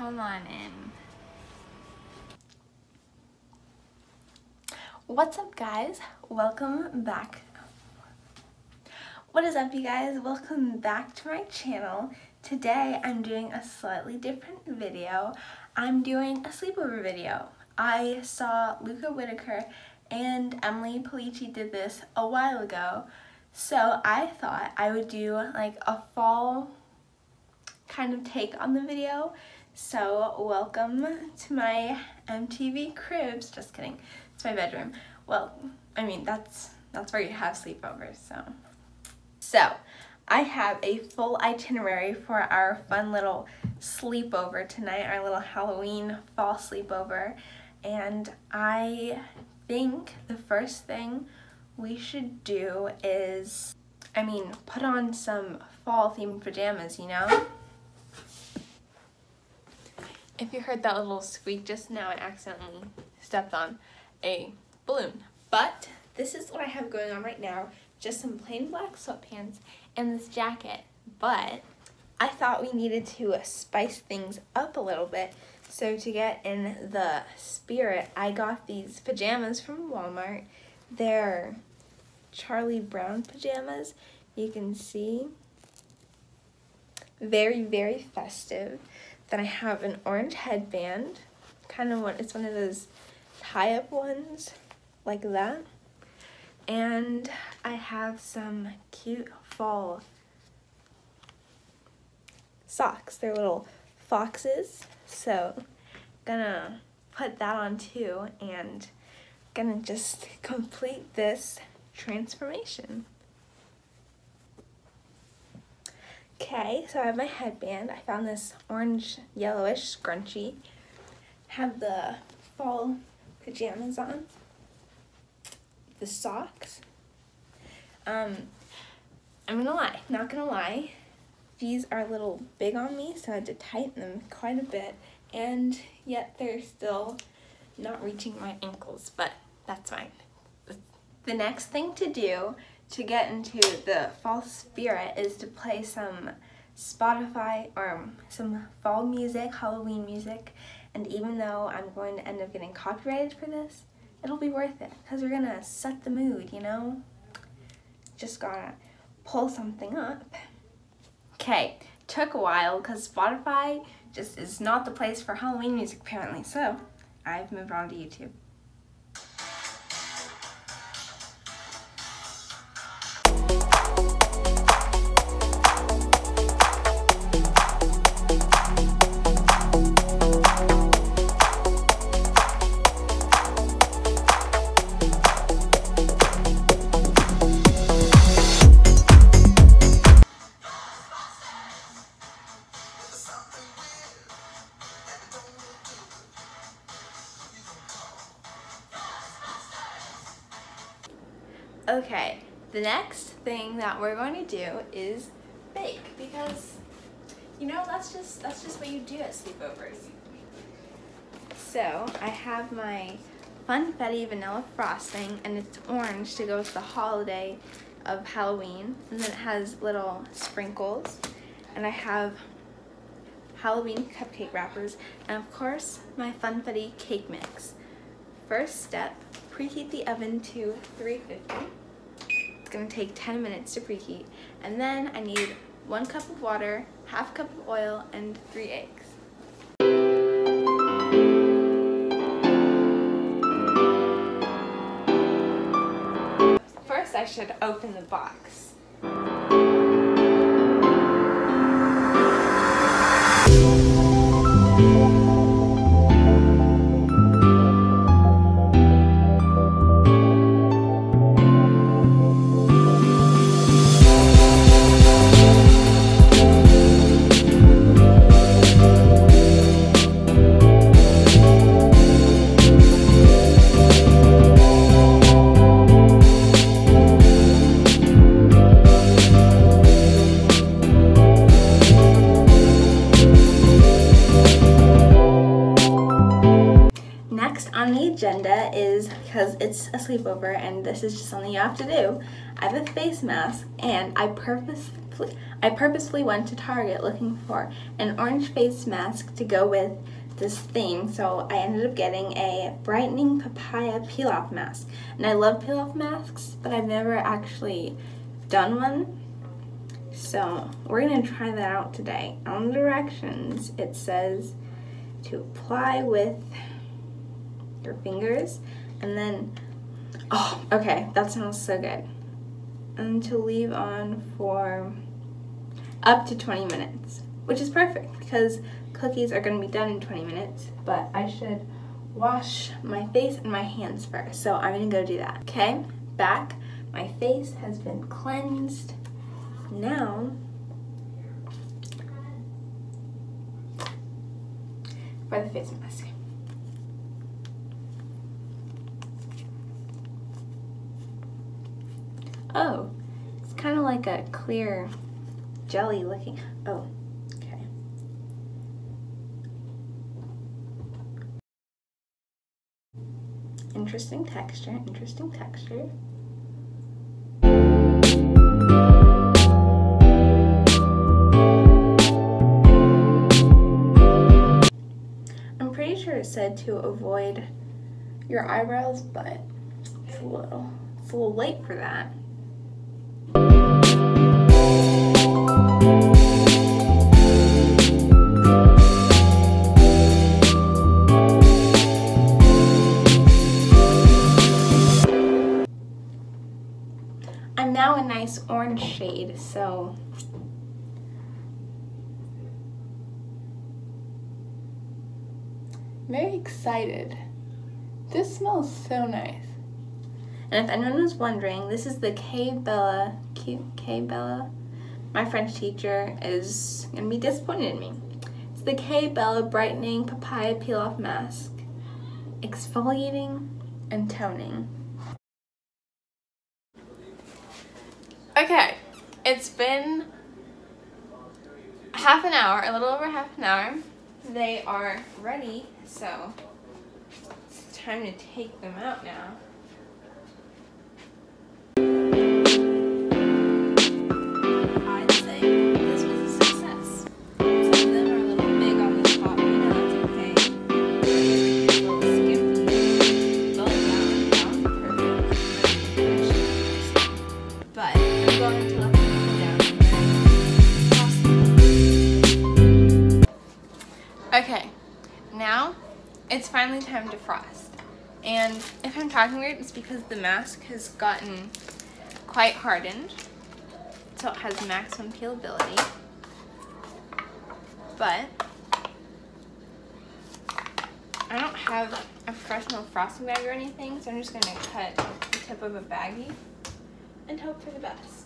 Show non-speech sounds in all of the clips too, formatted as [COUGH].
come on in. What's up guys? Welcome back. What is up you guys? Welcome back to my channel. Today I'm doing a slightly different video. I'm doing a sleepover video. I saw Luca Whitaker and Emily Polici did this a while ago. So I thought I would do like a fall kind of take on the video so welcome to my MTV cribs. Just kidding. It's my bedroom. Well, I mean, that's that's where you have sleepovers, so. So, I have a full itinerary for our fun little sleepover tonight, our little Halloween fall sleepover. And I think the first thing we should do is, I mean, put on some fall themed pajamas, you know? If you heard that little squeak just now, I accidentally stepped on a balloon. But this is what I have going on right now. Just some plain black sweatpants and this jacket. But I thought we needed to spice things up a little bit. So to get in the spirit, I got these pajamas from Walmart. They're Charlie Brown pajamas. You can see. Very, very festive. Then I have an orange headband. Kind of one, it's one of those tie-up ones like that. And I have some cute fall socks. They're little foxes. So gonna put that on too and gonna just [LAUGHS] complete this transformation. Okay, so I have my headband. I found this orange yellowish scrunchie. Have the fall pajamas on. The socks. Um, I'm gonna lie, not gonna lie. These are a little big on me, so I had to tighten them quite a bit. And yet they're still not reaching my ankles, but that's fine. The next thing to do to get into the fall spirit is to play some Spotify or some fall music, Halloween music, and even though I'm going to end up getting copyrighted for this, it'll be worth it because we're gonna set the mood, you know? Just gotta pull something up. Okay, took a while because Spotify just is not the place for Halloween music apparently, so I've moved on to YouTube. Okay, the next thing that we're going to do is bake because you know that's just that's just what you do at sleepovers. So I have my Funfetti vanilla frosting and it's orange to go with the holiday of Halloween and then it has little sprinkles and I have Halloween cupcake wrappers and of course my Funfetti cake mix. First step, preheat the oven to 350 it's gonna take 10 minutes to preheat. And then I need one cup of water, half cup of oil, and three eggs. First I should open the box. agenda it's a sleepover and this is just something you have to do. I have a face mask and I purposefully I purposefully went to Target looking for an orange face mask to go with this theme, so I ended up getting a brightening papaya peel off mask. And I love peel off masks, but I've never actually done one. So we're gonna try that out today. On the directions, it says to apply with your fingers and then, oh, okay, that smells so good. And to leave on for up to 20 minutes, which is perfect because cookies are gonna be done in 20 minutes, but I should wash my face and my hands first. So I'm gonna go do that. Okay, back. My face has been cleansed. Now, for the face mask. Oh, it's kind of like a clear jelly looking. Oh, okay. Interesting texture, interesting texture. I'm pretty sure it said to avoid your eyebrows, but it's a little, it's a little late for that. Now a nice orange shade, so very excited. This smells so nice. And if anyone was wondering, this is the Que Bella, Que Bella. My French teacher is gonna be disappointed in me. It's the Que Bella Brightening Papaya Peel Off Mask. Exfoliating and toning. Okay, it's been half an hour, a little over half an hour. They are ready, so it's time to take them out now. Finally time to frost. And if I'm talking weird, it's because the mask has gotten quite hardened. So it has maximum peelability. But I don't have a professional frosting bag or anything, so I'm just gonna cut the tip of a baggie and hope for the best.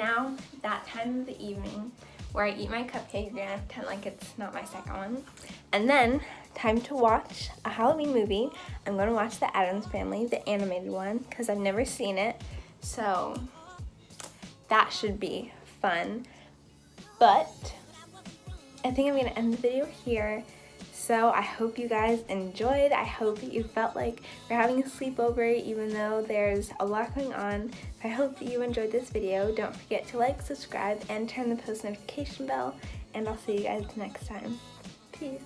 Now that time of the evening where I eat my cupcake. Gonna pretend like it's not my second one. And then, time to watch a Halloween movie. I'm gonna watch The Addams Family, the animated one, because I've never seen it. So, that should be fun. But, I think I'm gonna end the video here. So I hope you guys enjoyed. I hope that you felt like you're having a sleepover even though there's a lot going on. I hope that you enjoyed this video. Don't forget to like, subscribe, and turn the post notification bell. And I'll see you guys next time. Peace.